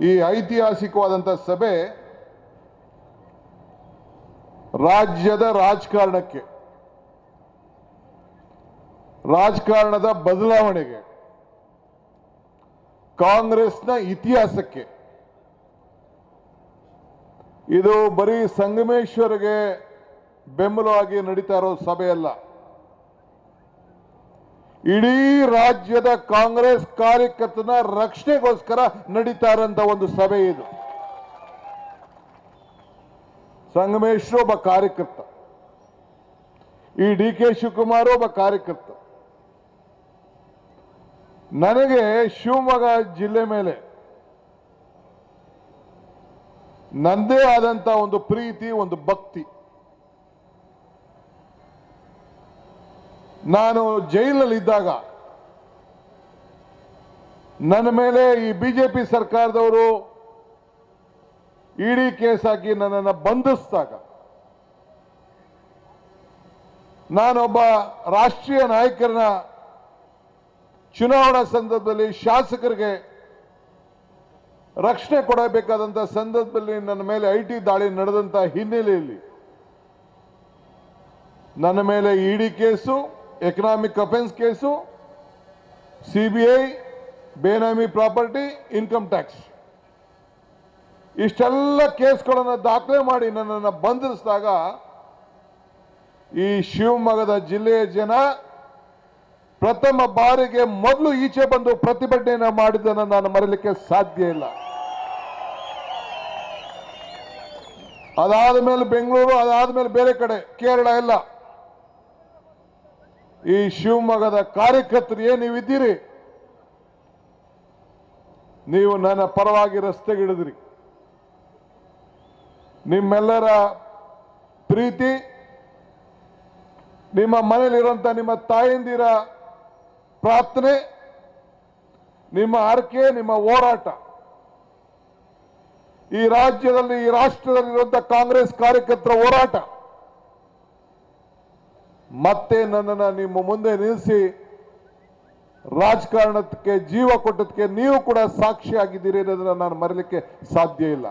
ಈ ಐತಿಹಾಸಿಕವಾದಂಥ ಸಭೆ ರಾಜ್ಯದ ರಾಜಕಾರಣಕ್ಕೆ, ರಾಜಕಾರಣದ ಬದಲಾವಣೆಗೆ, ಕಾಂಗ್ರೆಸ್ನ ಇತಿಹಾಸಕ್ಕೆ, ಇದು ಬರೀ ಸಂಗಮೇಶ್ವರ್ಗೆ ಬೆಂಬಲವಾಗಿ ನಡೀತಾ ಇರೋ ಸಭೆಯಲ್ಲ. ಇಡೀ ರಾಜ್ಯದ ಕಾಂಗ್ರೆಸ್ ಕಾರ್ಯಕರ್ತನ ರಕ್ಷಣೆಗೋಸ್ಕರ ನಡೀತಾ ಇರೋಂಥ ಒಂದು ಸಭೆ ಇದು. ಸಂಗಮೇಶ್ವರ ಒಬ್ಬ ಕಾರ್ಯಕರ್ತ. ಈ ಡಿ ಕೆ ಶಿವಕುಮಾರ್ ಒಬ್ಬ ಕಾರ್ಯಕರ್ತ. ನನಗೆ ಶಿವಮೊಗ್ಗ ಜಿಲ್ಲೆ ಮೇಲೆ ನಂದೇ ಆದಂತ ಒಂದು ಪ್ರೀತಿ, ಒಂದು ಭಕ್ತಿ. ನಾನು ಜೈಲಿನಲ್ಲಿದ್ದಾಗ ನನ್ನ ಮೇಲೆ ಈ ಬಿಜೆಪಿ ಸರ್ಕಾರದವರು ಇಡಿ ಕೇಸ್ ಹಾಕಿ ನನ್ನನ್ನು ಬಂಧಿಸಿದಾಗ ನಾನೊಬ್ಬ ರಾಷ್ಟ್ರೀಯ ನಾಯಕರನ್ನ ಚುನಾವಣಾ ಸಂದರ್ಭದಲ್ಲಿ ಶಾಸಕರಿಗೆ ರಕ್ಷಣೆ ಕೊಡಬೇಕಾದಂಥ ಸಂದರ್ಭದಲ್ಲಿ ನನ್ನ ಮೇಲೆ ಐ ಟಿ ದಾಳಿ ನಡೆದಂಥ ಹಿನ್ನೆಲೆಯಲ್ಲಿ ನನ್ನ ಮೇಲೆ ED case economic offence case C B I benami property income tax ಇಷ್ಟೆಲ್ಲ ಕೇಸ್ಗಳನ್ನು ದಾಖಲೆ ಮಾಡಿ ನನ್ನನ್ನು ಬಂಧಿಸಿದಾಗ ಈ ಶಿವಮೊಗ್ಗದ ಜಿಲ್ಲೆಯ ಜನ ಪ್ರಥಮ ಬಾರಿಗೆ ಮೊದಲು ಈಚೆ ಬಂದು ಪ್ರತಿಭಟನೆಯನ್ನು ಮಾಡಿದ್ದನ್ನು ನಾನು ಮರೀಲಿಕ್ಕೆ ಸಾಧ್ಯ ಇಲ್ಲ. ಅದಾದ ಮೇಲೆ ಬೆಂಗಳೂರು ಅದಾದ ಮೇಲೆ ಬೇರೆ ಕಡೆ, ಕೇರಳ ಎಲ್ಲ. ಈ ಶಿವಮೊಗ್ಗದ ಕಾರ್ಯಕರ್ತರು ಏನು ನೀವಿದ್ದೀರಿ? ನೀವು ನನ್ನ ಪರವಾಗಿ ರಸ್ತೆಗಿಳಿದ್ರಿ ನಿಮ್ಮೆಲ್ಲರ ಪ್ರೀತಿ, ನಿಮ್ಮ ಮನೆಯಲ್ಲಿರುವಂಥ ನಿಮ್ಮ ತಾಯಂದಿರ ಪ್ರಾರ್ಥನೆ, ನಿಮ್ಮ ಆರ್ಕೆ, ನಿಮ್ಮ ಹೋರಾಟ. ಈ ರಾಜ್ಯದಲ್ಲಿ, ಈ ರಾಷ್ಟ್ರದಲ್ಲಿರುವಂಥ ಕಾಂಗ್ರೆಸ್ ಕಾರ್ಯಕರ್ತರ ಹೋರಾಟ. ಮತ್ತೆ ನನ್ನನ್ನು ನಿಮ್ಮ ಮುಂದೆ ನಿಲ್ಲಿಸಿ ರಾಜಕಾರಣಕ್ಕೆ, ಜೀವ ಕೊಟ್ಟದಕ್ಕೆ ನೀವು ಕೂಡ ಸಾಕ್ಷಿಯಾಗಿದ್ದೀರಿ ಅನ್ನೋದನ್ನು ನಾನು ಮರಲಿಕ್ಕೆ ಸಾಧ್ಯ ಇಲ್ಲ.